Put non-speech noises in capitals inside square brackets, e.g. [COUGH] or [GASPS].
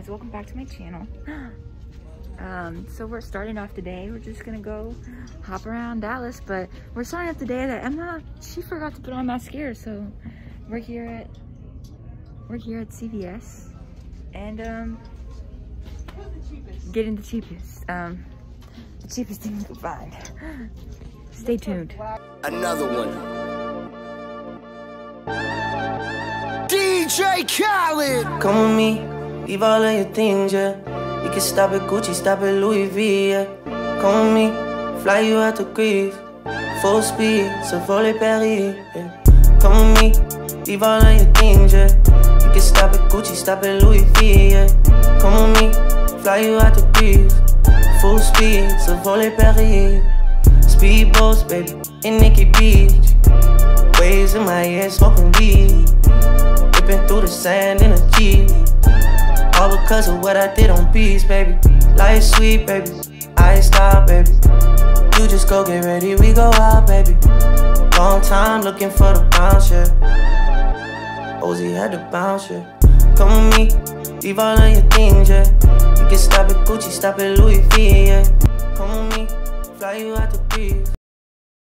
welcome back to my channel. [GASPS] Um, so we're starting off today. We're just gonna go hop around Dallas, but we're starting off today that Emma, she forgot to put on mascara, so we're here at, we're here at CVS, and um, getting the cheapest, um, the cheapest thing we could find. [GASPS] Stay tuned. Another one. DJ Khaled. Come with me, leave all of your things, yeah. We can stop at Gucci, stop at Louis V, yeah. Come with me, fly you out to Greece. Full speed, so volley Paris, yeah. Come with me, leave all of your things, yeah. We can stop at Gucci, stop at Louis V, yeah. Come with me, fly you out to Greece. Full speed, so volley Paris. Speedboats, baby, in Nikki Beach. Waves in my head, smoking weed. Ripping through the sand. All because of what I did on beats, baby. Life sweet, baby. I stop, baby. You just go get ready, we go out, baby. Long time looking for the bounce, yeah. Ozzy had to bounce, yeah. Come with me, leave all of your things, yeah. You can stop at Gucci, stop at Louis V, yeah. Come with me, fly you out to Greece.